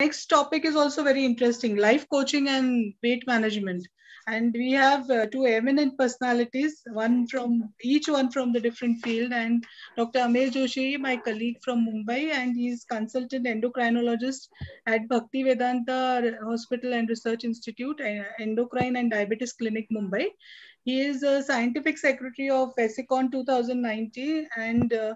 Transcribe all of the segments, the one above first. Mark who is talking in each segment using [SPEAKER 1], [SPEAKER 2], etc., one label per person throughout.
[SPEAKER 1] next topic is also very interesting life coaching and weight management. And we have uh, two eminent personalities one from each one from the different field and dr amey joshi my colleague from mumbai and he's consultant endocrinologist at bhaktivedanta hospital and research institute uh, endocrine and diabetes clinic mumbai. He is a scientific secretary of ESICON 2019 and uh,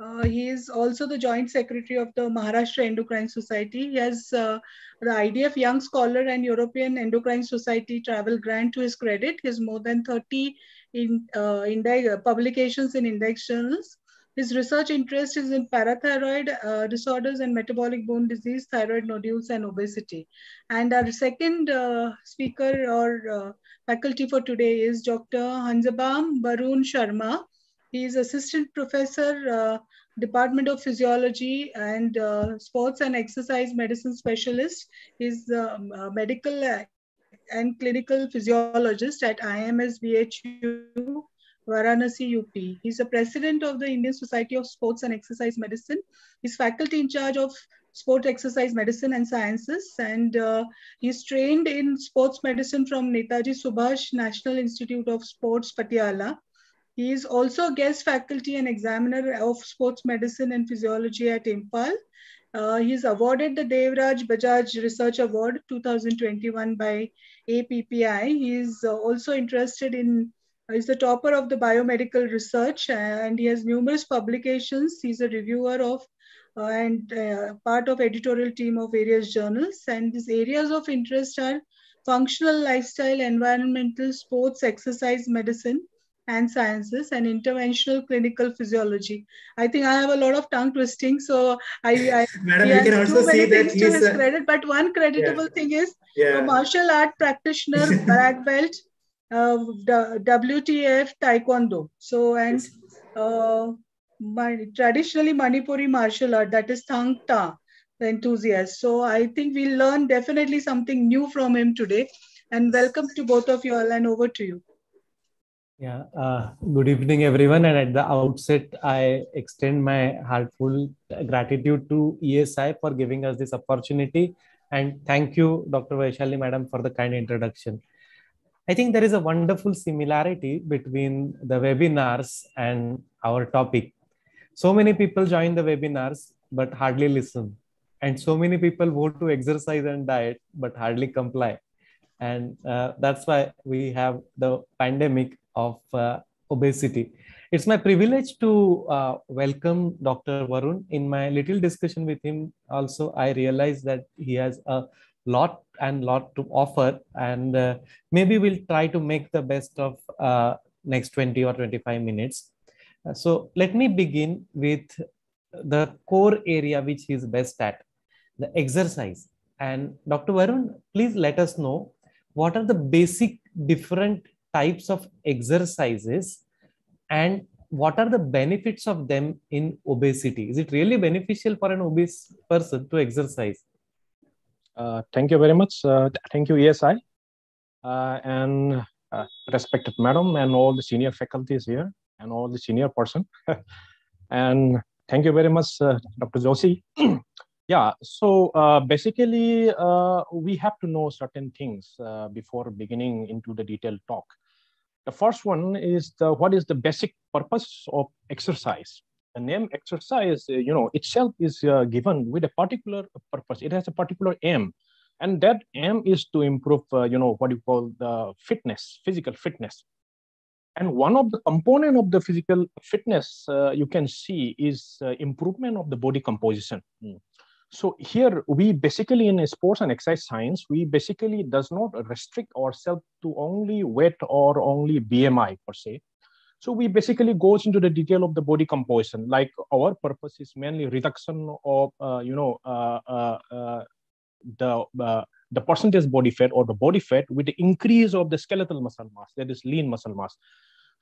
[SPEAKER 1] uh, he is also the joint secretary of the Maharashtra Endocrine Society. He has uh, the IDF Young Scholar and European Endocrine Society travel grant to his credit. He has more than 30 in, uh, index, uh, publications in index journals. His research interest is in parathyroid uh, disorders and metabolic bone disease, thyroid nodules, and obesity. And our second uh, speaker or faculty for today is Dr. Hanjabam Barun Sharma. He is assistant professor, Department of Physiology and uh, Sports and Exercise Medicine specialist. He's um, a medical and clinical physiologist at IMS BHU Varanasi, UP. He's the president of the Indian Society of Sports and Exercise Medicine. He's faculty in charge of sport exercise medicine and sciences and uh, he's trained in sports medicine from Netaji Subhash National Institute of Sports Patiala he is also guest faculty and examiner of sports medicine and physiology at Imphal. Uh, he is awarded the Devraj Bajaj Research Award 2021 by APPI. He is uh, also interested in, uh, he's the topper of the biomedical research and he has numerous publications. He's a reviewer of uh, and uh, part of editorial team of various journals. And his areas of interest are functional lifestyle, environmental, sports, exercise medicine, and sciences and interventional clinical physiology. I think I have a lot of tongue twisting, so I, I
[SPEAKER 2] Madam, you can also see that
[SPEAKER 1] he's his credit. But one creditable yeah. thing is yeah. a martial art practitioner, black belt, uh, WTF Taekwondo. So and uh, my, traditionally Manipuri martial art that is Thang Ta, the enthusiast. So I think we'll learn definitely something new from him today. And welcome to both of you all, and over to you.
[SPEAKER 3] Yeah, uh, good evening, everyone. And at the outset, I extend my heartfelt gratitude to ESI for giving us this opportunity. And thank you, Dr. Vaishali, madam, for the kind introduction. I think there is a wonderful similarity between the webinars and our topic. So many people join the webinars, but hardly listen. And so many people go to exercise and diet, but hardly comply. And uh, that's why we have the pandemic of uh, obesity. It's my privilege to uh, welcome Dr. Varun. In my little discussion with him, also, I realized that he has a lot and lot to offer, and uh, maybe we'll try to make the best of uh, next 20 or 25 minutes. Uh, so let me begin with the core area which he's best at, the exercise. And Dr. Varun, please let us know what are the basic different types of exercises and what are the benefits of them in obesity? Is it really beneficial for an obese person to exercise?
[SPEAKER 4] Uh, thank you very much. Uh, thank you, ESI, uh, and uh, respected madam and all the senior faculties here and all the senior person. and thank you very much, uh, Dr. Joshi. yeah, so uh, basically, we have to know certain things before beginning into the detailed talk. The first one is the what is the basic purpose of exercise? The name exercise, uh, you know, itself is uh, given with a particular purpose. It has a particular aim, and that aim is to improve, uh, you know, what you call the fitness, physical fitness. And one of the component of the physical fitness uh, you can see is uh, improvement of the body composition. Mm so here we basically in sports and exercise science we basically does not restrict ourselves to only weight or only bmi per se. So we basically goes into the detail of the body composition. Like our purpose is mainly reduction of uh, you know uh, uh, uh the uh, the percentage body fat or the body fat with the increase of the skeletal muscle mass that is lean muscle mass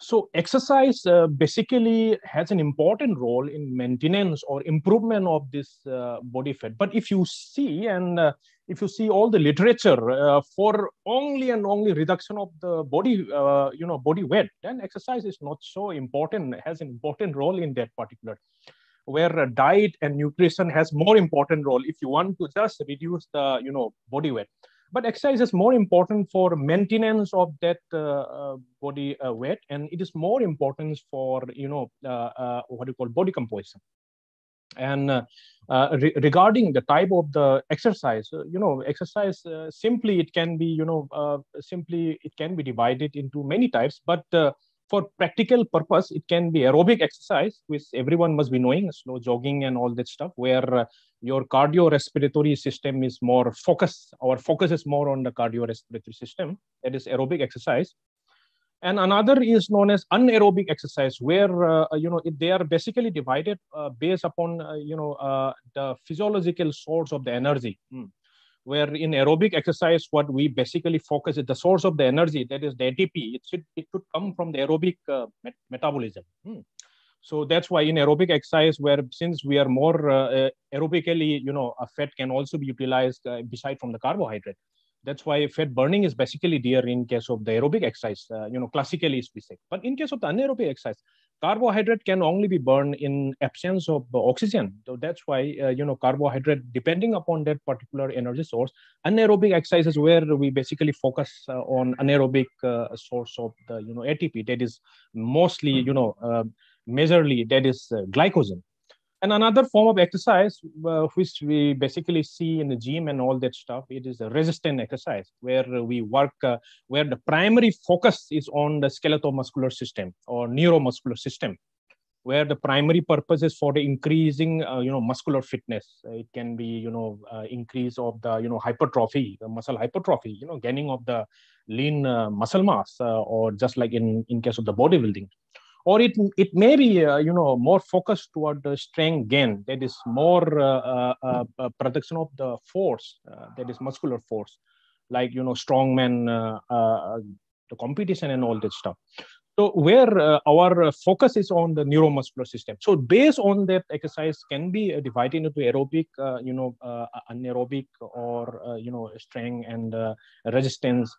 [SPEAKER 4] so exercise uh, basically has an important role in maintenance or improvement of this uh, body fat. But if you see and uh, if you see all the literature uh, for only and only reduction of the body, uh, you know, body weight, then exercise is not so important. Has an important role in that particular. where diet and nutrition has more important role if you want to just reduce the you know body weight but exercise is more important for maintenance of that uh, uh, body uh, weight and it is more important for you know uh, what you call body composition. And re regarding the type of the exercise you know exercise simply it can be you know simply it can be divided into many types but for practical purpose, it can be aerobic exercise, which everyone must be knowing, slow jogging and all that stuff, where uh, your cardiorespiratory system is more focused. Our focus is more on the cardiorespiratory system. That is aerobic exercise. And another is known as anaerobic exercise, where uh, you know they are basically divided uh, based upon uh, you know uh, the physiological source of the energy. Mm where in aerobic exercise, what we basically focus is the source of the energy, that is the ATP. It should, it should come from the aerobic uh, met metabolism. Hmm. So that's why in aerobic exercise, where since we are more uh, uh aerobically, you know, a fat can also be utilized uh, beside from the carbohydrate. That's why fat burning is basically there in case of the aerobic exercise, uh, you know, classically speaking. But in case of the anaerobic exercise, carbohydrate can only be burned in absence of oxygen. So that's why, uh, you know, carbohydrate, depending upon that particular energy source, anaerobic exercise is where we basically focus uh, on anaerobic uh, source of the, you know, ATP. That is mostly, you know, uh, majorly that is uh, glycogen. And another form of exercise, uh, which we basically see in the gym and all that stuff, it is a resistant exercise where we work, uh, where the primary focus is on the skeletal-muscular system or neuromuscular system, where the primary purpose is for the increasing, uh, you know, muscular fitness. It can be, you know, uh, increase of the, you know, hypertrophy, the muscle hypertrophy, you know, gaining of the lean uh, muscle mass, or just like in in case of the bodybuilding or it it may be uh, you know more focused toward the strength gain that is more uh, uh, uh, uh production of the force uh, that is muscular force like you know strongman the competition and all that stuff. So where our focus is on the neuromuscular system. So based on that exercise can be divided into aerobic you know anaerobic or you know strength and resistance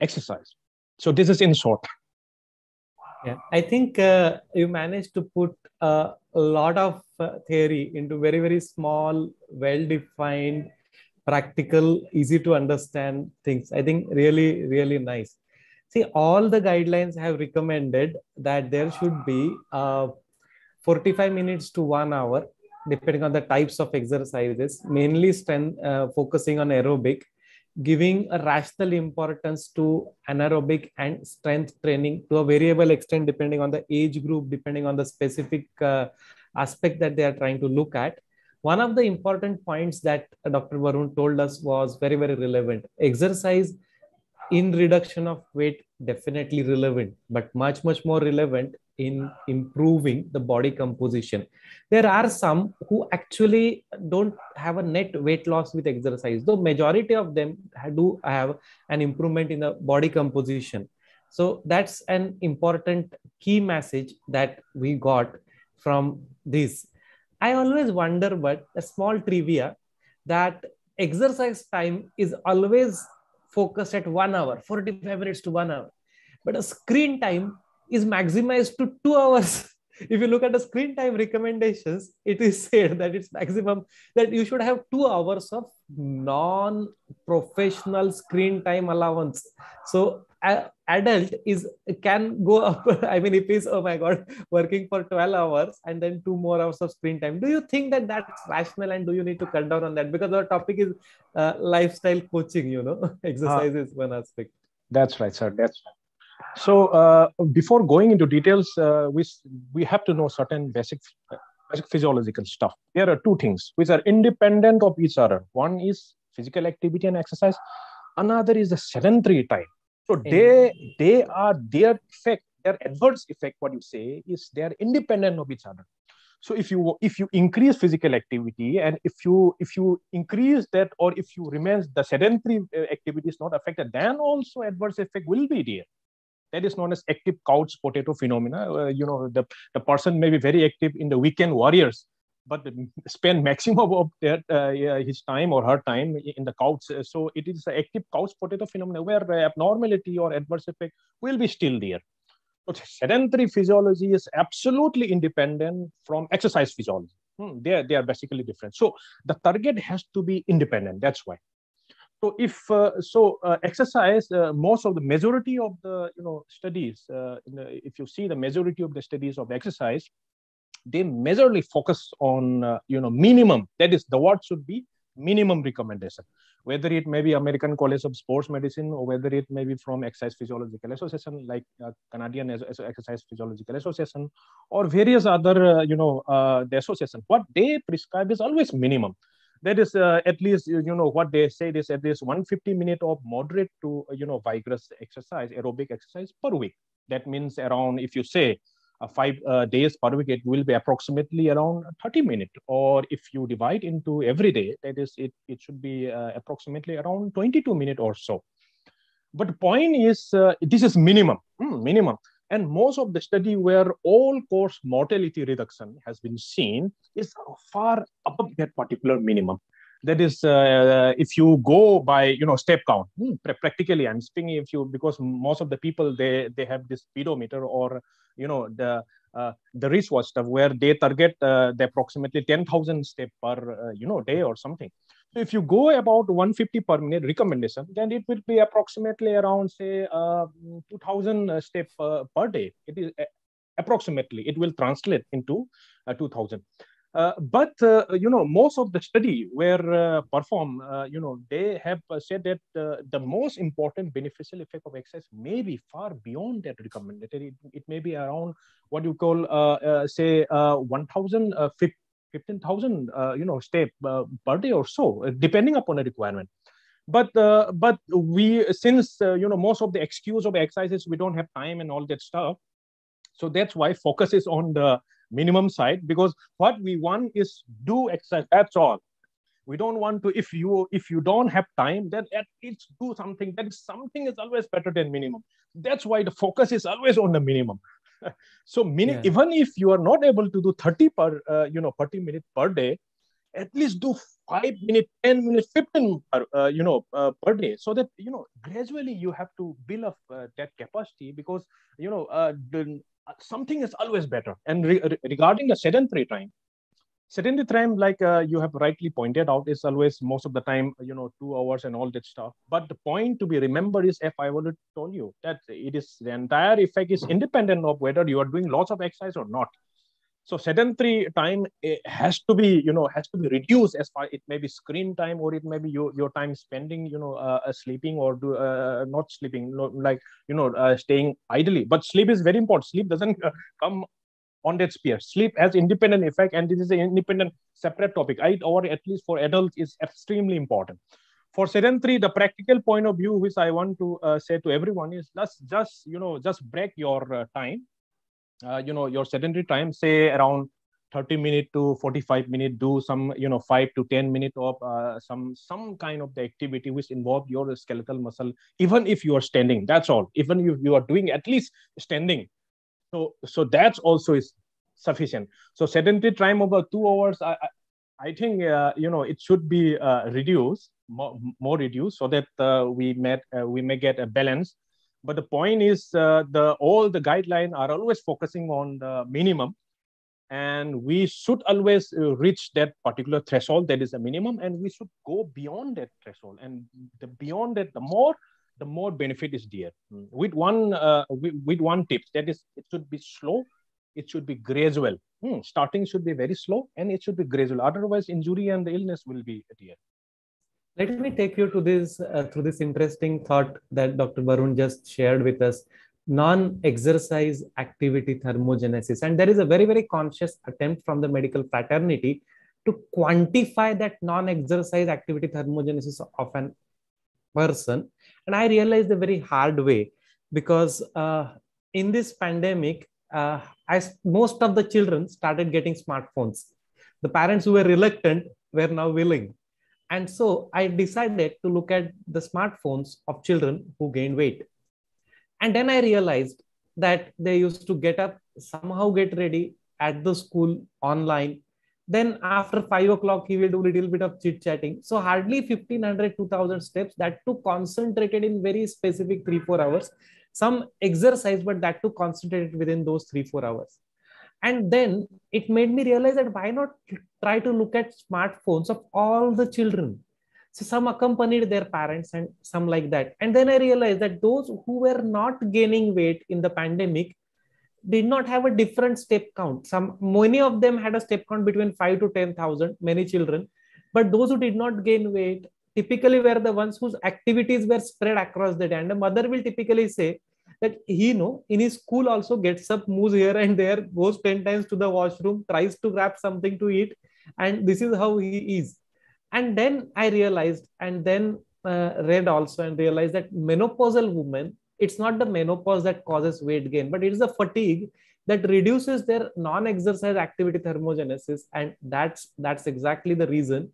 [SPEAKER 4] exercise. So this is in short
[SPEAKER 3] yeah, I think uh, you managed to put uh, a lot of uh, theory into very, very small, well defined, practical, easy to understand things. I think really, really nice. See, all the guidelines have recommended that there should be uh, 45 minutes to one hour, depending on the types of exercises, mainly strength, uh, focusing on aerobic giving a rational importance to anaerobic and strength training to a variable extent depending on the age group depending on the specific uh, aspect that they are trying to look at. One of the important points that dr varun told us was very very relevant. Exercise in reduction of weight definitely relevant but much much more relevant in improving the body composition. There are some who actually don't have a net weight loss with exercise, though majority of them do have an improvement in the body composition. So that's an important key message that we got from this. I always wonder, but a small trivia that exercise time is always focused at one hour, 45 minutes to one hour. But a screen time is maximized to two hours. if you look at the screen time recommendations, it is said that it's maximum that you should have two hours of non-professional screen time allowance. So adult is can go up. I mean, if he's oh my god, working for 12 hours and then two more hours of screen time. Do you think that that's rational and do you need to cut down on that? Because our topic is uh, lifestyle coaching, you know, exercise uh, is one aspect.
[SPEAKER 4] That's right, sir. That's right. So uh, before going into details, uh, we, we have to know certain basic, basic physiological stuff. There are two things which are independent of each other. One is physical activity and exercise. Another is the sedentary time. So they they are their effect, their adverse effect. What you say is they are independent of each other. So if you if you increase physical activity and if you if you increase that or if you remain the sedentary uh, activity is not affected, then also adverse effect will be there that is known as active couch potato phenomena. Uh, you know, the, the person may be very active in the weekend warriors, but spend maximum of their, uh, his time or her time in the couch. So it is an active couch potato phenomena where abnormality or adverse effect will be still there. But sedentary physiology is absolutely independent from exercise physiology. Hmm, they, are, they are basically different. So the target has to be independent. That's why. So if uh, so, uh, exercise uh, most of the majority of the you know studies. The, if you see the majority of the studies of exercise, they majorly focus on you know minimum. That is the word should be minimum recommendation whether it may be American College of Sports Medicine or whether it may be from Exercise Physiological Association like uh, Canadian Exercise Physiological Association or various other, uh, you know, uh, the association. What they prescribe is always minimum. That is uh, at least, you know, what they say is at least 150 minutes of moderate to, you know, vigorous exercise, aerobic exercise per week. That means around, if you say, uh, five uh, days per week, it will be approximately around 30 minutes. Or if you divide into every day, that is, it, it should be uh, approximately around 22 minutes or so. But the point is, uh, this is minimum, hmm, minimum. And most of the study where all cause mortality reduction has been seen is far above that particular minimum. That is uh, if you go by you know step count hmm, practically i'm speaking if you because most of the people they they have this speedometer or you know the uh, the wristwatch stuff where they target uh, the approximately 10000 step per uh, you know day or something so if you go about 150 per minute recommendation then it will be approximately around say uh, 2000 step uh, per day. It is approximately. It will translate into 2000 uh, but uh, you know most of the study where uh, perform uh, you know they have uh, said that the most important beneficial effect of exercise may be far beyond that recommended. It, it may be around what you call say 1000 15000 uh, you know step uh, per day or so uh, depending upon the requirement. But uh, but we since you know most of the excuse of exercises we don't have time and all that stuff. So that's why focus is on the minimum side because what we want is do exercise that's all. We don't want to if you if you don't have time then at least do something. That something is always better than minimum. That's why the focus is always on the minimum so yeah. even if you are not able to do 30 per uh, you know 30 minutes per day at least do 5 minutes 10 minutes 15 per, uh, you know uh, per day so that you know gradually you have to build up uh, that capacity because you know uh, the, something is always better. And re regarding the sedentary time, sedentary time, like uh, you have rightly pointed out, is always most of the time, you know, two hours and all that stuff. But the point to be remembered is, if I already told you that it is the entire effect is independent of whether you are doing lots of exercise or not. So sedentary time has to be you know has to be reduced as far it may be screen time or it may be your, your time spending you know uh, uh sleeping or do, uh, not sleeping like you know uh, staying idly. But sleep is very important. Sleep doesn't uh, come on that sphere. Sleep has independent effect and this is an independent separate topic. I, or at least for adults is extremely important. For sedentary the practical point of view which i want to uh, say to everyone is just just you know just break your time. Uh, you know your sedentary time say around 30 minute to 45 minute do some you know 5 to 10 minute of uh, some some kind of the activity which involve your skeletal muscle even if you are standing. That's all. Even if you are doing at least standing so so that's also is sufficient so sedentary time over two hours i i think uh, you know it should be uh, reduced more, more reduced so that uh, we met uh, we may get a balance but the point is, uh, the all the guidelines are always focusing on the minimum, and we should always uh, reach that particular threshold that is the minimum, and we should go beyond that threshold. And the beyond that, the more the more benefit is there. Mm. With one uh, with, with, one tip, that is, it should be slow, it should be gradual. Hmm. Starting should be very slow, and it should be gradual. Otherwise, injury and the illness will be there.
[SPEAKER 3] Let me take you to this uh, through this interesting thought that Dr. Barun just shared with us non-exercise activity thermogenesis and there is a very very conscious attempt from the medical fraternity to quantify that non-exercise activity thermogenesis of an person and i realized the very hard way because uh, in this pandemic uh, as most of the children started getting smartphones the parents who were reluctant were now willing and so I decided to look at the smartphones of children who gained weight. And then I realized that they used to get up, somehow get ready at the school online. Then after five o'clock, he will do a little bit of chit chatting. So hardly 1500, 2000 steps that too concentrated in very specific three, four hours. Some exercise, but that too concentrated within those three, four hours. and then it made me realize that why not try to look at smartphones of all the children so some accompanied their parents and some like that and then i realized that those who were not gaining weight in the pandemic did not have a different step count. Some many of them had a step count between 5 to 10000 many children but those who did not gain weight typically were the ones whose activities were spread across the day. And the mother will typically say that he know in his school also gets up moves here and there goes 10 times to the washroom tries to grab something to eat and this is how he is. And then i realized and then uh, read also and realized that menopausal women it's not the menopause that causes weight gain but it is the fatigue that reduces their non-exercise activity thermogenesis and that's that's exactly the reason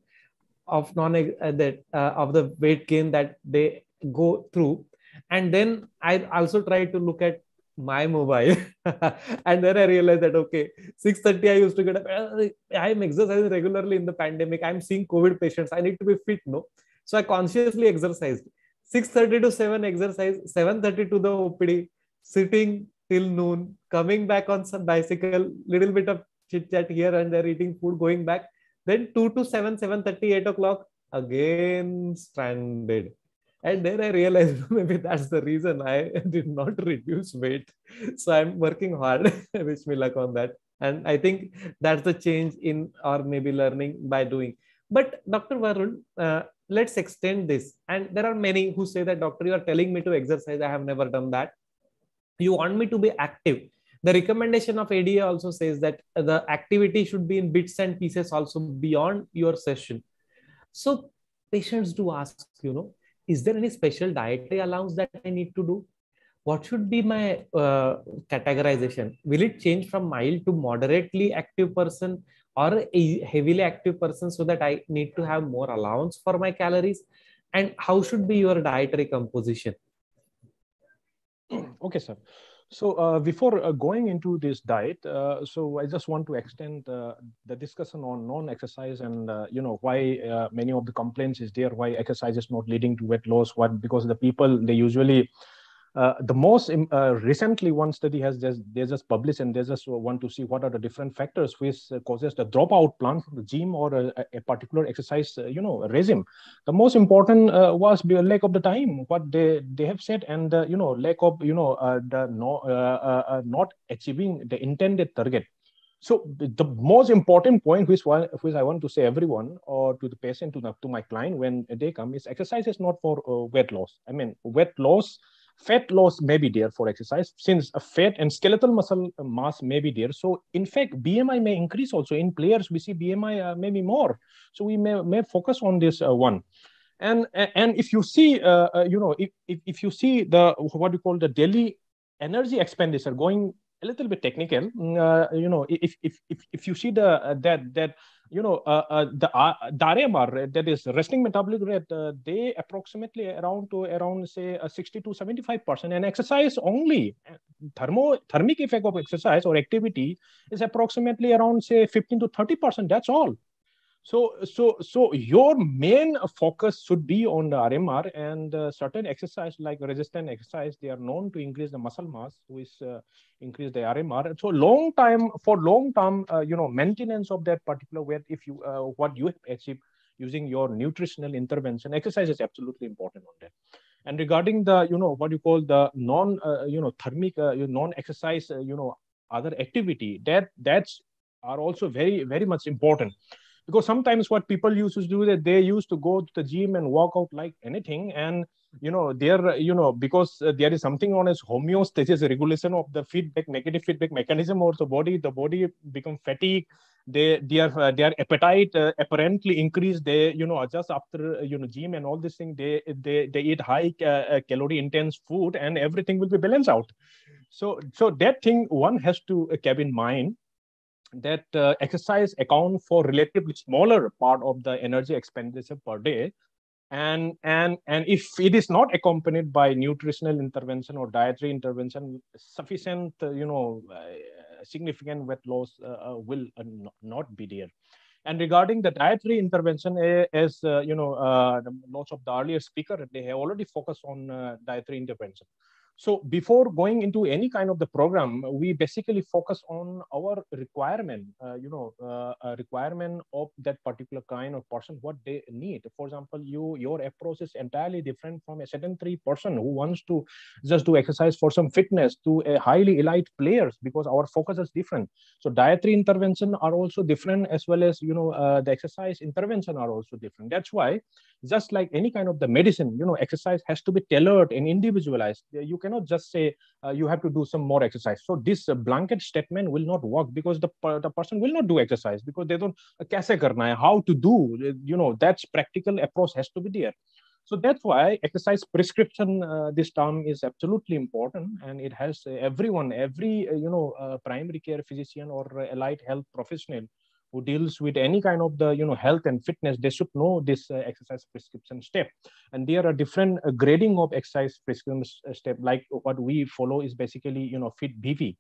[SPEAKER 3] of non uh, that uh, of the weight gain that they go through. And then i also try to look at my mobile and then i realized that okay 6.30 i used to get up uh, i'm exercising regularly in the pandemic. I'm seeing covid patients. I need to be fit no? So i consciously exercised 6.30 to 7 exercise 7.30 to the opd sitting till noon coming back on some bicycle little bit of chit chat here and there eating food going back. Then 2 to 7 7.30 8 o'clock again stranded. And then i realized maybe that's the reason i did not reduce weight. So i'm working hard wish me luck on that. And i think that's the change in or maybe learning by doing. But dr varun uh, let's extend this. And there are many who say that doctor you are telling me to exercise. I have never done that. You want me to be active. The recommendation of ada also says that the activity should be in bits and pieces also beyond your session. So patients do ask you know is there any special dietary allowance that I need to do? What should be my uh, categorization? Will it change from mild to moderately active person or a heavily active person so that I need to have more allowance for my calories? And how should be your dietary composition?
[SPEAKER 4] Okay, sir. So uh, before uh, going into this diet, uh, so I just want to extend uh, the discussion on non-exercise and uh, you know why uh, many of the complaints is there why exercise is not leading to weight loss. What because the people they usually uh, the most uh, recently one study has just they just published and they just want to see what are the different factors which uh, causes the dropout plan from the gym or a, a particular exercise uh, you know regime. The most important uh, was the lack of the time what they they have said and you know lack of you know the no not achieving the intended target. So the most important point which one which i want to say everyone or to the patient to, the, to my client when they come is exercise is not for weight loss. I mean weight loss fat loss may be there for exercise. Since a fat and skeletal muscle mass may be there so in fact bmi may increase also. In players we see bmi uh, maybe more. So we may, may focus on this uh, one. And and if you see uh, uh, you know if, if, if you see the what you call the daily energy expenditure going a little bit technical mm, uh, you know if, if if if you see the uh, that that you know, uh, uh, the, uh, the RMR, that is resting metabolic rate, uh, they approximately around to around say uh, 60 to 75%. And exercise only, thermo thermic effect of exercise or activity is approximately around say 15 to 30%. That's all. So, so, so your main focus should be on the RMR and uh, certain exercise like resistance exercise. They are known to increase the muscle mass, which uh, increase the RMR. So, long time for long term, uh, you know, maintenance of that particular weight. If you uh, what you have achieved using your nutritional intervention, exercise is absolutely important on that. And regarding the, you know, what you call the non, uh, you know, thermic, uh, non-exercise, you know, other activity that that's are also very very much important because sometimes what people used to do that they used to go to the gym and walk out like anything and you know there you know because uh, there is something known as homeostasis regulation of the feedback negative feedback mechanism or the body. The body become fatigued they their uh, their appetite uh, apparently increase. They you know just after uh, you know gym and all this thing. They they they eat high uh, uh, calorie intense food and everything will be balanced out. So so that thing one has to keep in mind that uh, exercise account for relatively smaller part of the energy expenditure per day. And and and if it is not accompanied by nutritional intervention or dietary intervention sufficient uh, you know uh, significant weight loss uh, uh, will uh, not be there. And regarding the dietary intervention as you know lots of the earlier speaker they have already focused on dietary intervention So before going into any kind of the program, we basically focus on our requirement, uh, you know, uh, requirement of that particular kind of person, what they need. For example, you your approach is entirely different from a sedentary person who wants to just do exercise for some fitness to a highly elite players because our focus is different. So dietary intervention are also different as well as, you know, uh, the exercise intervention are also different. That's why just like any kind of the medicine, you know, exercise has to be tailored and individualized. You cannot just say uh, you have to do some more exercise. So this uh, blanket statement will not work because the, the person will not do exercise because they don't uh, karna hai, how to do, uh, you know, that's practical approach has to be there. So that's why exercise prescription, uh, this term is absolutely important and it has uh, everyone, every, you know, primary care physician or allied health professional who deals with any kind of the you know health and fitness they should know this uh, exercise prescription step. And there are different uh, grading of exercise prescription uh, step. Like what we follow is basically you know FITT-VP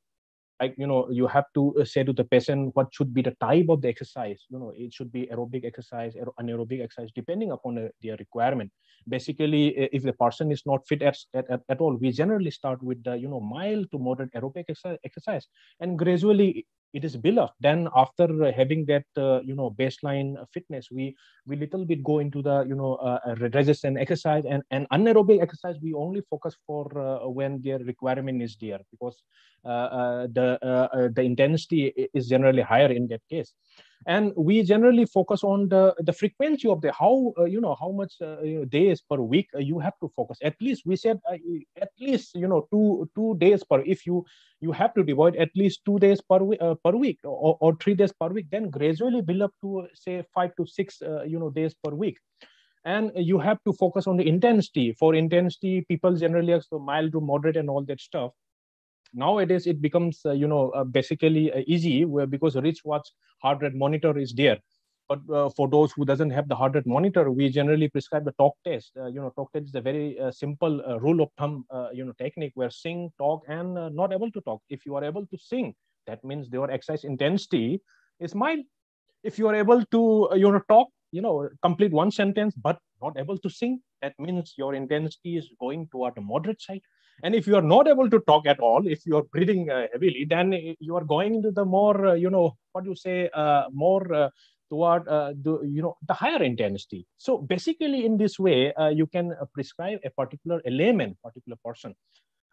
[SPEAKER 4] like you know you have to uh, say to the patient what should be the type of the exercise? You know it should be aerobic exercise anaerobic exercise depending upon uh, their requirement basically if the person is not fit at, at, at all we generally start with the you know mild to moderate aerobic exercise. And gradually it is built up then after having that uh, you know baseline fitness we we little bit go into the you know uh, resistance exercise. And and anaerobic exercise we only focus for uh, when their requirement is there because uh, uh, the uh, the intensity is generally higher in that case and we generally focus on the the frequency of the how uh, you know how much uh, days per week uh, you have to focus. At least we said uh, at least you know two two days per if you you have to divide at least two days per week per week or, or three days per week then gradually build up to say five to six you know days per week. And you have to focus on the intensity. For intensity people generally are so mild to moderate and all that stuff nowadays it becomes uh, you know uh, basically uh, easy where because rich watch heart rate monitor is there. But uh, for those who doesn't have the heart rate monitor we generally prescribe the talk test. Uh, you know talk test is a very uh, simple rule of thumb you know technique where sing talk and not able to talk. If you are able to sing that means your exercise intensity is mild. If you are able to you know talk you know complete one sentence but not able to sing that means your intensity is going toward a moderate side and if you are not able to talk at all, if you are breathing uh, heavily, then you are going into the more, uh, you know, what do you say, uh, more uh, toward uh, the, you know, the higher intensity. So basically, in this way, uh, you can prescribe a particular element, particular person.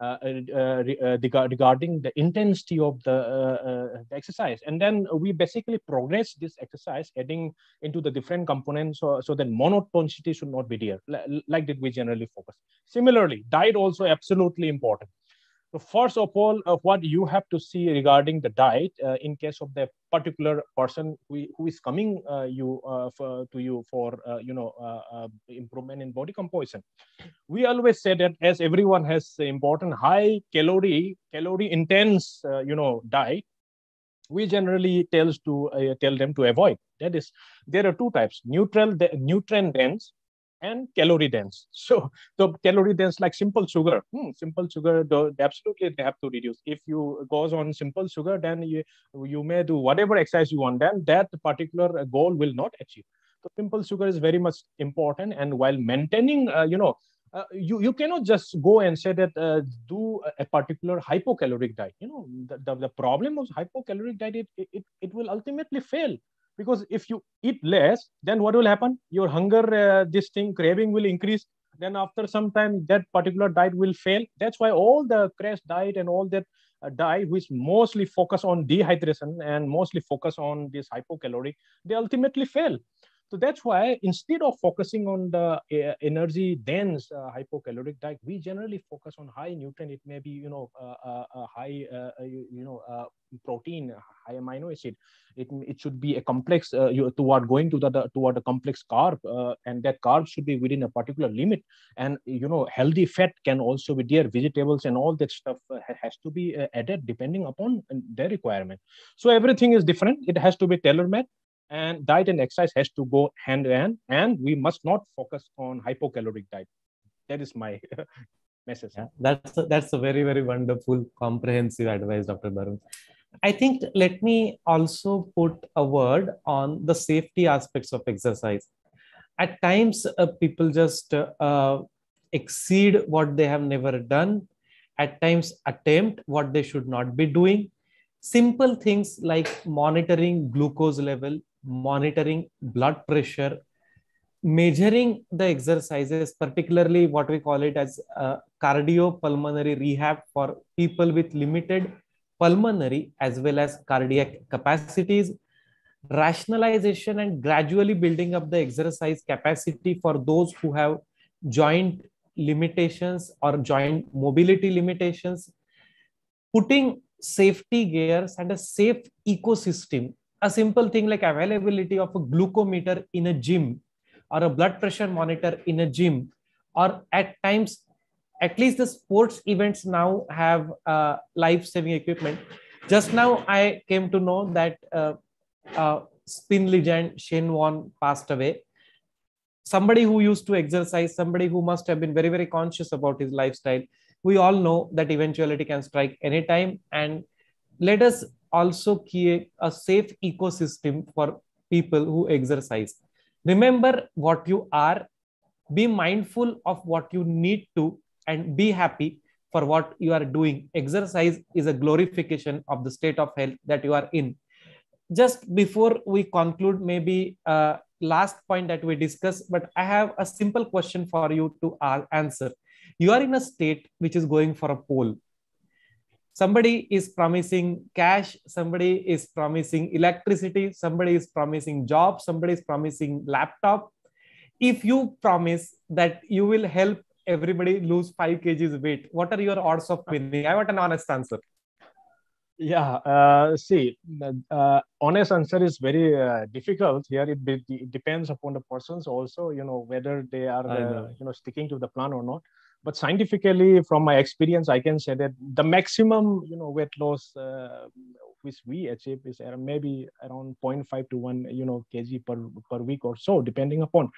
[SPEAKER 4] Uh, uh, uh, regarding the intensity of the, the, exercise. And then we basically progress this exercise adding into the different components so, so that monotonicity should not be there, like that we generally focus. Similarly, diet also absolutely important. So first of all, uh, what you have to see regarding the diet uh, in case of the particular person who, who is coming uh, you uh, for, to you for uh, you know uh, improvement in body composition. We always say that as everyone has important high calorie calorie intense you know diet, we generally tells to tell them to avoid. That is, there are two types: neutral, nutrient dense and calorie dense. So the calorie dense like simple sugar, hmm, simple sugar, the, absolutely they have to reduce. If you goes on simple sugar, then you, you may do whatever exercise you want, then that particular goal will not achieve. So simple sugar is very much important. And while maintaining, uh, you know, uh, you, you cannot just go and say that uh, do a particular hypocaloric diet. You know, the, the, the problem of hypocaloric diet, it, it, it will ultimately fail because if you eat less then what will happen? Your hunger uh, this thing craving will increase. Then after some time that particular diet will fail. That's why all the crash diet and all that uh, diet which mostly focus on dehydration and mostly focus on this hypocaloric they ultimately fail so that's why instead of focusing on the uh, energy dense uh, hypocaloric diet, we generally focus on high nutrient. It may be, you know, uh, uh, uh high, uh, you, you, know, protein, high amino acid. It, it should be a complex you, toward going to the, the toward a complex carb, and that carb should be within a particular limit. And you know, healthy fat can also be there. Vegetables and all that stuff has to be added depending upon their requirement. So everything is different. It has to be tailor made and diet and exercise has to go hand in hand and we must not focus on hypocaloric diet. That is my message.
[SPEAKER 3] Yeah, that's a, that's a very very wonderful comprehensive advice dr barun i think let me also put a word on the safety aspects of exercise. At times uh, people just uh, exceed what they have never done at times attempt what they should not be doing. Simple things like monitoring glucose level monitoring blood pressure measuring the exercises particularly what we call it as uh, cardiopulmonary rehab for people with limited pulmonary as well as cardiac capacities rationalization and gradually building up the exercise capacity for those who have joint limitations or joint mobility limitations putting safety gears and a safe ecosystem a simple thing like availability of a glucometer in a gym or a blood pressure monitor in a gym or at times at least the sports events now have uh, life saving equipment just now i came to know that uh, uh, spin legend Shane Warne passed away. Somebody who used to exercise, somebody who must have been very, very conscious about his lifestyle. We all know that eventuality can strike anytime. And let us also create a safe ecosystem for people who exercise. Remember what you are, be mindful of what you need to, and be happy for what you are doing. Exercise is a glorification of the state of health that you are in just before we conclude, maybe uh, last point that we discuss, but I have a simple question for you to answer. You are in a state which is going for a poll. Somebody is promising cash, somebody is promising electricity, somebody is promising job, somebody is promising laptop. If you promise that you will help everybody lose five kgs weight, what are your odds of winning? I want an honest answer.
[SPEAKER 4] Yeah, uh, see, uh, honest answer is very uh, difficult here. It, be, it, depends upon the persons also, you know, whether they are, uh, you know, sticking to the plan or not. But scientifically, from my experience, I can say that the maximum, you know, weight loss uh, which we achieve is maybe around 0.5 to 1, you know, kg per, per week or so, depending upon.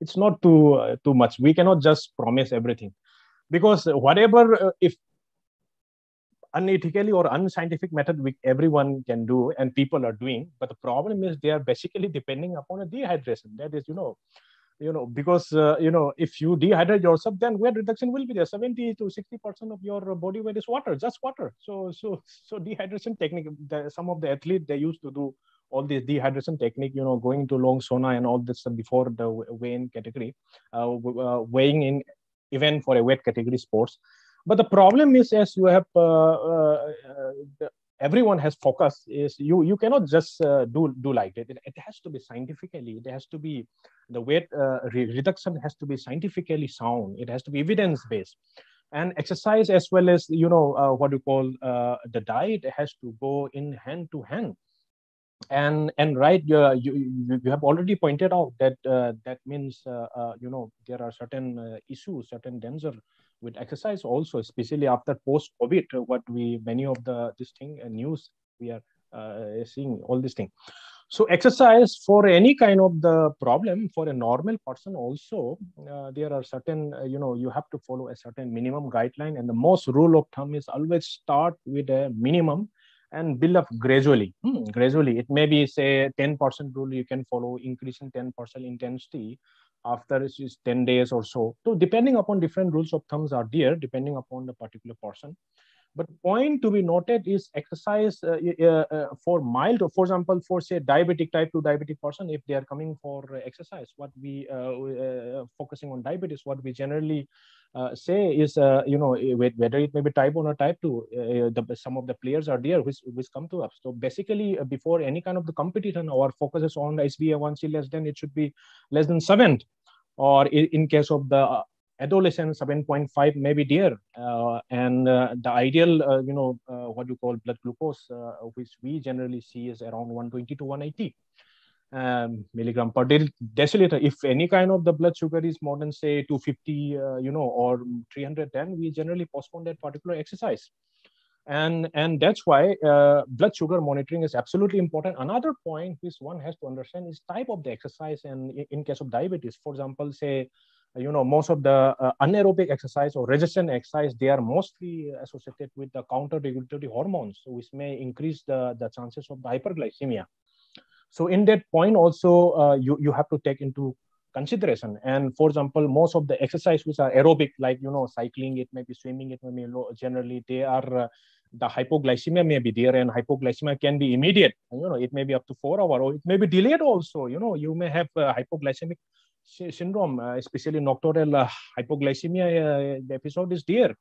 [SPEAKER 4] It's not too uh, too much. We cannot just promise everything because whatever if unethically or unscientific method everyone can do and people are doing but the problem is they are basically depending upon a dehydration that is you know you know because uh, you know if you dehydrate yourself then weight reduction will be there. 70 to 60 percent of your body weight is water just water. So so so dehydration technique the, some of the athletes they used to do all this dehydration technique you know going to long sauna and all this before the weigh-in category uh, uh, weighing in even for a weight category sports. But the problem is, as you have, uh, uh, uh, everyone has focus. Is you you cannot just do do like that. It, it, has to be scientifically. It has to be the weight re reduction has to be scientifically sound. It has to be evidence based and exercise as well as you know uh, what you call uh, the diet has to go in hand to hand and and right uh, you, you have already pointed out that that means you know there are certain issues certain danger with exercise also, especially after post-COVID, what we many of the this thing uh, news we are uh, seeing all this thing. So exercise for any kind of the problem for a normal person also, uh, there are certain, uh, you know, you have to follow a certain minimum guideline. And the most rule of thumb is always start with a minimum and build up gradually. Hmm, gradually, it may be say 10% rule you can follow, increasing 10% intensity after it's 10 days or so. So depending upon different rules of thumbs are there, depending upon the particular person. But point to be noted is exercise uh, uh, uh, for mild, for example, for say diabetic type 2 diabetic person, if they are coming for exercise, what we uh, uh, focusing on diabetes, what we generally uh, say is, uh, you know, whether it may be type 1 or type 2, the, some of the players are there which, which come to us. So basically, before any kind of the competition, our focus is on HbA1c less than, it should be less than 7 or in case of the adolescent 7.5 maybe dear uh, and uh, the ideal uh, you know uh, what you call blood glucose uh, which we generally see is around 120 to 180 um, milligram per deciliter. If any kind of the blood sugar is more than say 250 uh, you know or 310 we generally postpone that particular exercise. And and that's why blood sugar monitoring is absolutely important. Another point which one has to understand is type of the exercise and in, in case of diabetes. For example say you know most of the uh, anaerobic exercise or resistant exercise they are mostly associated with the counter regulatory hormones which may increase the, the chances of the hyperglycemia so in that point also uh, you, you have to take into consideration. And for example, most of the exercise which are aerobic, like you know, cycling, it may be swimming, it may be low, generally they are uh, the hypoglycemia may be there, and hypoglycemia can be immediate. You know, it may be up to four hour, or it may be delayed also. You know, you may have uh, hypoglycemic syndrome, uh, especially nocturnal uh, hypoglycemia. Uh, the episode is there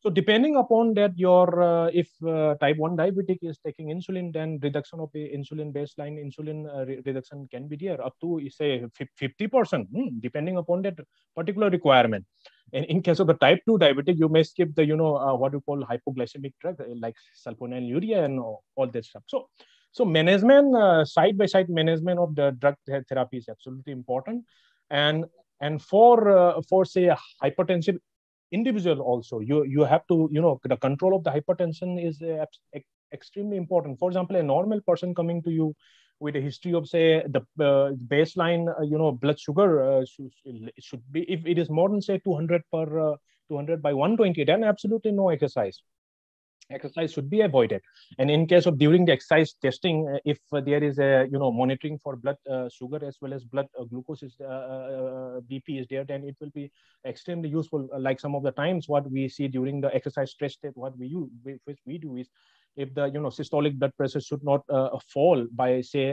[SPEAKER 4] so depending upon that, your uh, if uh, type 1 diabetic is taking insulin, then reduction of the insulin baseline insulin uh, re reduction can be there up to say 50%, hmm, depending upon that particular requirement. And in case of the type 2 diabetic, you may skip the, you know, uh, what you call hypoglycemic drug uh, like sulfonylurea and all that stuff. So, so management, uh, side by side management of the drug therapy is absolutely important. And and for for say hypertensive individual also. You you have to you know the control of the hypertension is uh, extremely important. For example a normal person coming to you with a history of say the uh, baseline uh, you know blood sugar uh, should, should, be if it is more than say 200 per uh, 200 by 120 then absolutely no exercise exercise should be avoided and in case of during the exercise testing uh, if uh, there is a you know monitoring for blood uh, sugar as well as blood uh, glucose is uh, uh, bp is there then it will be extremely useful like some of the times what we see during the exercise stress test what we use which we do is if the you know systolic blood pressure should not fall by say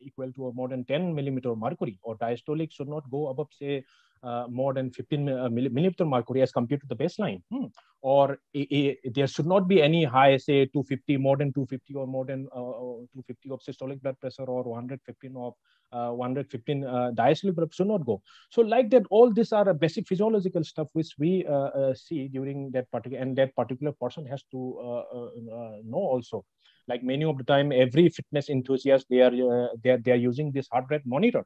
[SPEAKER 4] equal to more than 10 millimeter mercury or diastolic should not go above say uh, more than 15 uh, millimeter mercury as compared to the baseline. Hmm. Or a, a, there should not be any high, say 250, more than 250 or more than uh, 250 of systolic blood pressure or 115 of uh, 115 uh, diastolic blood should not go. So like that, all these are basic physiological stuff which we uh, see during that particular, and that particular person has to know also. Like many of the time, every fitness enthusiast, they are, they are, they are using this heart rate monitor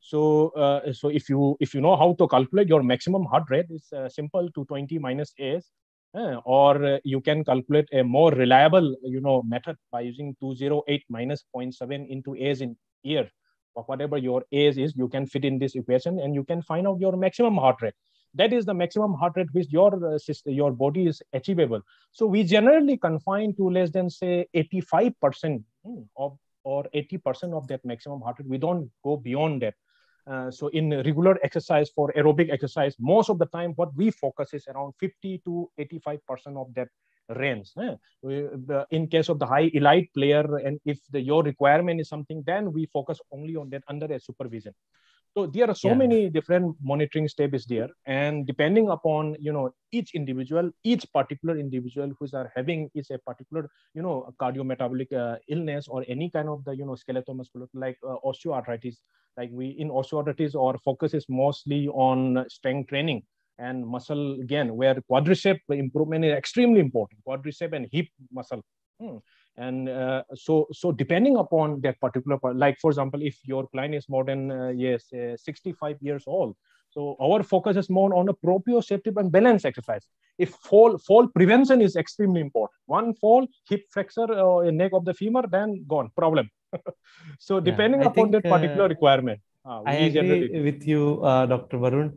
[SPEAKER 4] so, uh, so if you if you know how to calculate your maximum heart rate, it's uh, simple 220 minus AS, uh, or you can calculate a more reliable you know method by using 208 minus 0.7 into AS in year. Or whatever your AS is, you can fit in this equation and you can find out your maximum heart rate. That is the maximum heart rate which your uh, system, your body is achievable. So we generally confine to less than say 85% hmm, of or 80% of that maximum heart rate. We don't go beyond that. Uh, so in regular exercise for aerobic exercise, most of the time what we focus is around 50 to 85% of that range. Eh? In case of the high elite player, and if the, your requirement is something, then we focus only on that under a supervision so there are so yeah. many different monitoring steps there. And depending upon you know each individual each particular individual who's are having is a particular you know cardiometabolic uh, illness or any kind of the you know skeletal like uh, osteoarthritis. Like we in osteoarthritis our focus is mostly on strength training and muscle again where quadricep improvement is extremely important. Quadricep and hip muscle. Hmm and uh, so so depending upon that particular part, like for example if your client is more than uh, yes uh, 65 years old so our focus is more on a proprioceptive and balance exercise. If fall fall prevention is extremely important. One fall hip flexor or uh, neck of the femur then gone problem. So depending yeah, upon think, that particular uh, requirement
[SPEAKER 3] uh, i agree with you dr varun.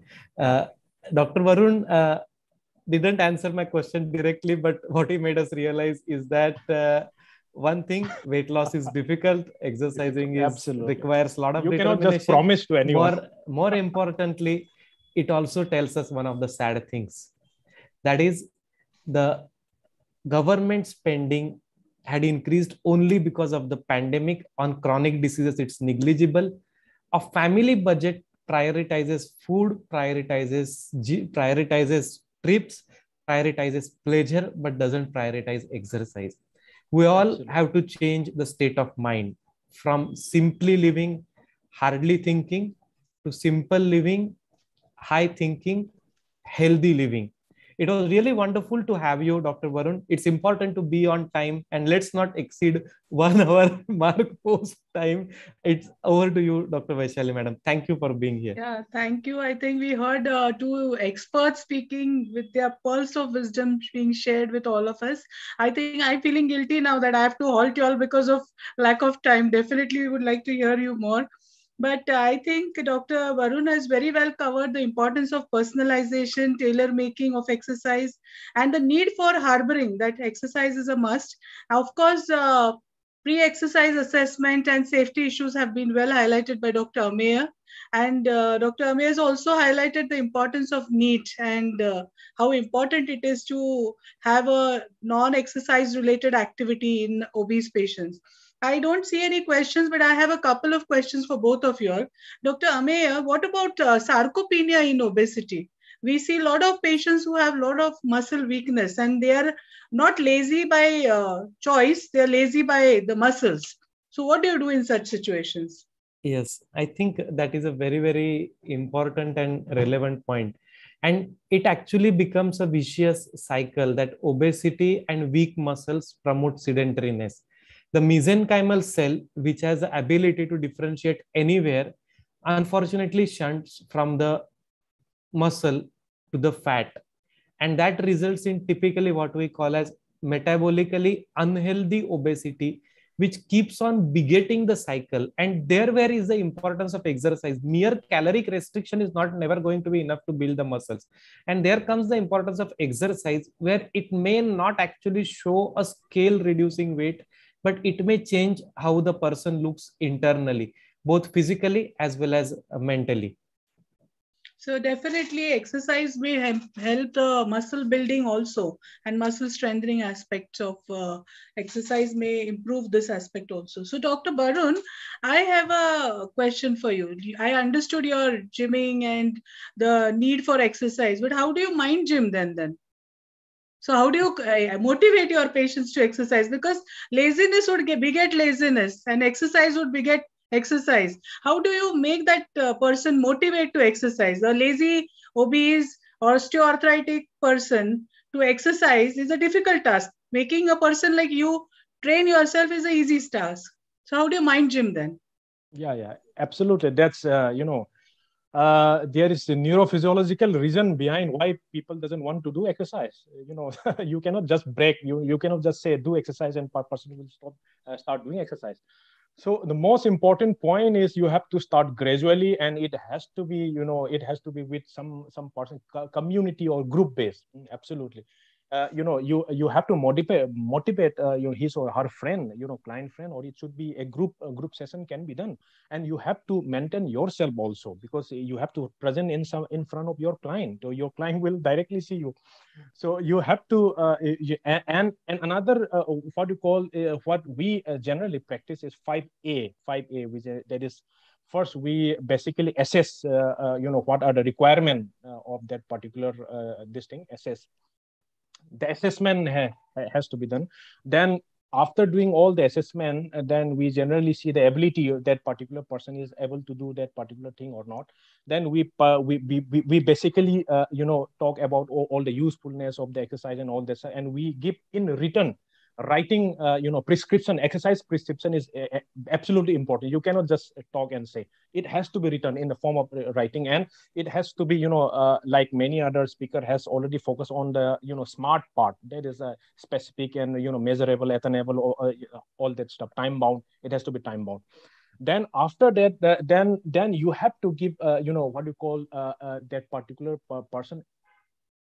[SPEAKER 3] Dr varun didn't answer my question directly but what he made us realize is that one thing weight loss is difficult. Exercising is Absolutely. requires a lot of
[SPEAKER 4] you cannot just promise to anyone.
[SPEAKER 3] More, more importantly it also tells us one of the sad things. That is the government spending had increased only because of the pandemic on chronic diseases. It's negligible. A family budget prioritizes food prioritizes prioritizes trips prioritizes pleasure but doesn't prioritize exercise we all Absolutely. have to change the state of mind from simply living hardly thinking to simple living high thinking healthy living it was really wonderful to have you, Dr. Varun. It's important to be on time and let's not exceed one hour mark post time. It's over to you, Dr. Vaishali, madam. Thank you for being here.
[SPEAKER 1] Yeah, thank you. I think we heard uh, two experts speaking with their pulse of wisdom being shared with all of us. I think I'm feeling guilty now that I have to halt you all because of lack of time. Definitely we would like to hear you more. But I think Dr. Varuna has very well covered the importance of personalization, tailor making of exercise, and the need for harboring that exercise is a must. Of course, uh, pre exercise assessment and safety issues have been well highlighted by Dr. Ameya. And uh, Dr. has also highlighted the importance of NEAT and uh, how important it is to have a non-exercise related activity in obese patients. I don't see any questions, but I have a couple of questions for both of you. Dr. Ameya, what about uh, sarcopenia in obesity? We see a lot of patients who have a lot of muscle weakness and they are not lazy by uh, choice, they're lazy by the muscles. So, what do you do in such situations?
[SPEAKER 3] Yes, I think that is a very, very important and relevant point. And it actually becomes a vicious cycle that obesity and weak muscles promote sedentariness the mesenchymal cell, which has the ability to differentiate anywhere, unfortunately shunts from the muscle to the fat. And that results in typically what we call as metabolically unhealthy obesity, which keeps on begetting the cycle. And there, where is the importance of exercise? Mere caloric restriction is not never going to be enough to build the muscles. And there comes the importance of exercise, where it may not actually show a scale reducing weight, but it may change how the person looks internally, both physically as well as mentally.
[SPEAKER 1] So definitely exercise may help the muscle building also and muscle strengthening aspects of uh, exercise may improve this aspect also. So Dr. Barun, I have a question for you. I understood your gymming and the need for exercise, but how do you mind gym then then? So how do you motivate your patients to exercise? Because laziness would get, beget laziness and exercise would beget exercise. How do you make that uh, person motivate to exercise? A lazy, obese, osteoarthritic person to exercise is a difficult task. Making a person like you train yourself is an easy task. So how do you mind gym then?
[SPEAKER 4] Yeah, yeah, absolutely. That's, uh, you know, uh, there is a neurophysiological reason behind why people doesn't want to do exercise. You know you cannot just break you you cannot just say do exercise and person will stop uh, start doing exercise. So the most important point is you have to start gradually and it has to be you know it has to be with some some person community or group based absolutely uh, you know you you have to motivate motivate uh, your his or her friend you know client friend or it should be a group a group session can be done. And you have to maintain yourself also because you have to present in some in front of your client or your client will directly see you. So you have to uh, and and another uh, what you call uh, what we uh, generally practice is 5a 5a which that is first we basically assess you know what are the requirement of that particular this thing assess the assessment ha has to be done. Then after doing all the assessment uh, then we generally see the ability that particular person is able to do that particular thing or not. Then we uh, we, we we basically uh, you know talk about all, all, the usefulness of the exercise and all this and we give in return writing uh, you know prescription exercise prescription is uh, absolutely important. You cannot just talk and say. It has to be written in the form of uh, writing and it has to be you know uh, like many other speaker has already focused on the you know smart part. That is a specific and you know measurable attainable uh, all that stuff. Time bound. It has to be time bound. Then after that the, then then you have to give uh, you know what you call that particular person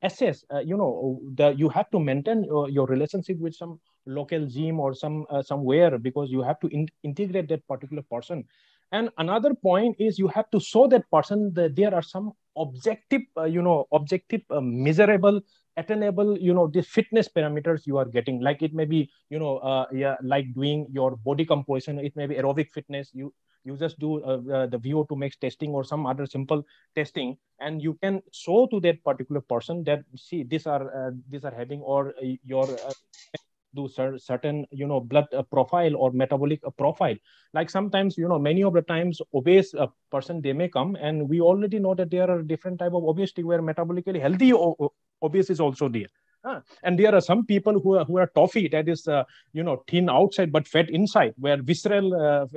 [SPEAKER 4] assess uh, you know the you have to maintain your, your relationship with some local gym or some uh, somewhere because you have to in, integrate that particular person. And another point is you have to show that person that there are some objective uh, you know objective uh, measurable attainable you know the fitness parameters you are getting. Like it may be you know uh, yeah like doing your body composition. It may be aerobic fitness. You you just do uh, uh, the VO2 max testing or some other simple testing and you can show to that particular person that see these are uh, these are having or your uh, do certain you know blood uh, profile or metabolic profile like sometimes you know many of the times obese person they may come and we already know that there are different type of obesity where metabolically healthy obese is also there uh, and there are some people who are who are TOFI that is uh, you know thin outside but fat inside, where visceral uh,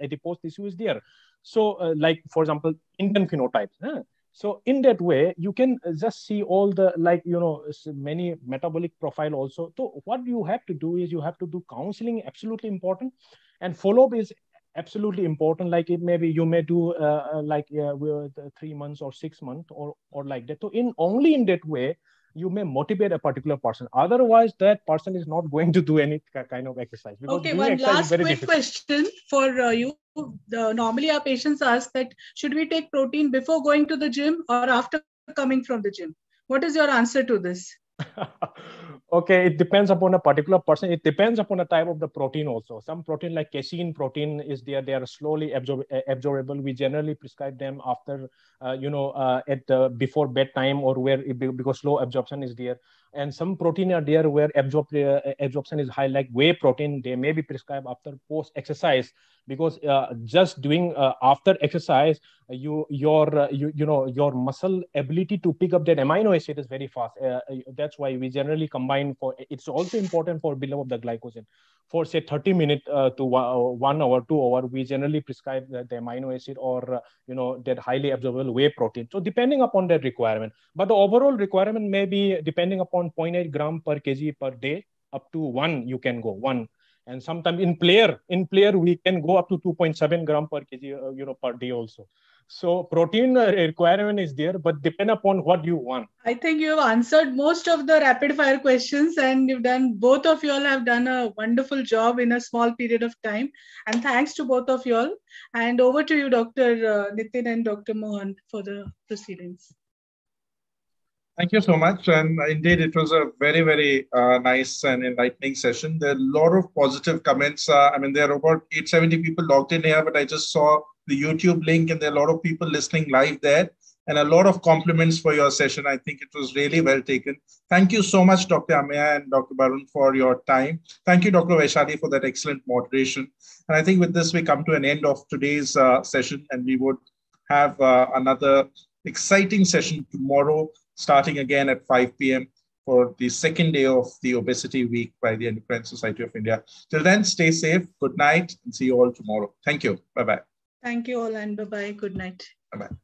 [SPEAKER 4] adipose tissue is there. So, uh, like for example, Indian phenotypes. So in that way, you can just see all the like you know many metabolic profile also. So what you have to do is you have to do counseling, absolutely important, and follow up is absolutely important. Like it maybe you may do uh, uh like uh, three months or six months or or like that. So in only in that way you may motivate a particular person. Otherwise, that person is not going to do any kind of exercise.
[SPEAKER 1] Okay, one last quick difficult. question for uh, you. The, normally, our patients ask that should we take protein before going to the gym or after coming from the gym? What is your answer to this?
[SPEAKER 4] okay it depends upon a particular person. It depends upon the type of the protein also. Some protein like casein protein is there. They are slowly absorb, absorbable. We generally prescribe them after uh, you know uh, at uh, before bedtime or where it, because slow absorption is there and some protein are there where uh, absorption is high like whey protein they may be prescribed after post exercise because uh, just doing uh, after exercise you your uh, you, you know your muscle ability to pick up that amino acid is very fast. Uh, uh, that's why we generally combine for it's also important for build up the glycogen. For say 30 minute to one hour two hour we generally prescribe the, the amino acid or you know that highly absorbable whey protein. So depending upon that requirement but the overall requirement may be depending upon 0.8 gram per kg per day up to one you can go one. And sometimes in player in player we can go up to 2.7 gram per kg uh, you know per day also. So protein uh, requirement is there but depend upon what you want.
[SPEAKER 1] I think you have answered most of the rapid fire questions and you've done both of you all have done a wonderful job in a small period of time. And thanks to both of you all. And over to you dr uh, nitin and dr mohan for the proceedings
[SPEAKER 2] Thank you so much. And indeed, it was a very, very uh, nice and enlightening session. There are a lot of positive comments. Uh, I mean, there are about 870 people logged in here, but I just saw the YouTube link and there are a lot of people listening live there and a lot of compliments for your session. I think it was really well taken. Thank you so much, Dr. Ameya and Dr. Barun, for your time. Thank you, Dr. Vaishali, for that excellent moderation. And I think with this, we come to an end of today's uh, session and we would have uh, another exciting session tomorrow starting again at 5 p.m. for the second day of the Obesity Week by the Endocrine Society of India. Till then, stay safe. Good night and see you all tomorrow. Thank you. Bye bye.
[SPEAKER 1] Thank you all and bye bye. Good night.
[SPEAKER 2] Bye bye.